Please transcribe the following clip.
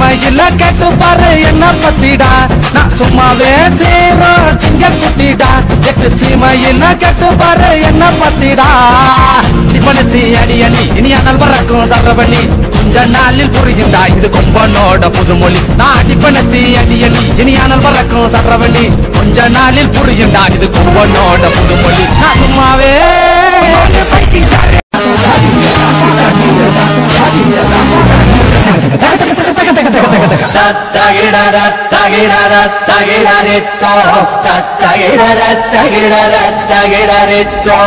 சீமையில கேட்டு பாரு என்ன பத்திடா? நான் சும்மாவே சேரோ திங்க குட்டிடா. எட்டு சீமையில கேட்டு பாரு என்ன பத்திடா? இப்பனத்தி அடி அணி இனி அனல் பறக்கும் சரவணி. கொஞ்ச நாளில் புரியுண்டா இது கொம்பனோட புதுமொழி. நான் அடிப்பணத்தி அடி அடி இனி அனல் பறக்கும் சரவணி. கொஞ்ச நாளில் புரியுண்டா இது கொம்பனோட புதுமொழி. நான் சும்மாவே தகிரரத்தகிரரத்தகிரரத்தகிரரத்தோ